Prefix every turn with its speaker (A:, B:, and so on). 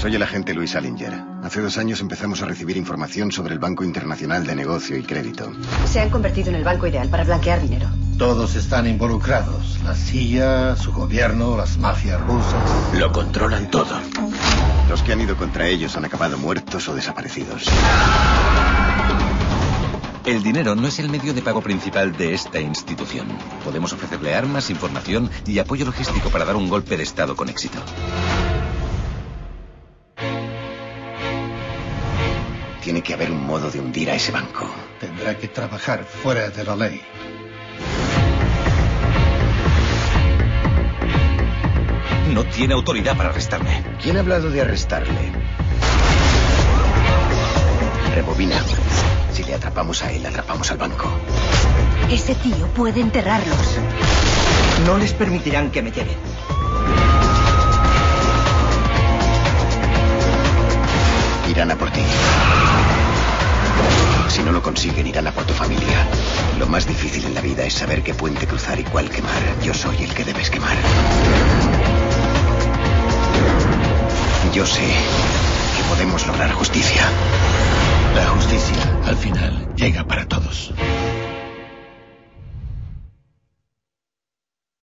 A: Soy el agente Luis Allinger. Hace dos años empezamos a recibir información sobre el Banco Internacional de Negocio y Crédito.
B: Se han convertido en el banco ideal para blanquear dinero.
C: Todos están involucrados. La CIA, su gobierno, las mafias rusas.
D: Lo controlan todo.
A: Los que han ido contra ellos han acabado muertos o desaparecidos.
D: El dinero no es el medio de pago principal de esta institución. Podemos ofrecerle armas, información y apoyo logístico para dar un golpe de Estado con éxito.
A: Tiene que haber un modo de hundir a ese banco.
C: Tendrá que trabajar fuera de la ley.
D: No tiene autoridad para arrestarme.
A: ¿Quién ha hablado de arrestarle? Rebobina. Si le atrapamos a él, atrapamos al banco.
B: Ese tío puede enterrarlos.
E: No les permitirán que me lleven.
A: Irán a por ti. Si no lo consiguen, irán a por tu familia. Lo más difícil en la vida es saber qué puente cruzar y cuál quemar. Yo soy el que debes quemar. Yo sé que podemos lograr justicia.
D: La justicia, al final, llega para todos.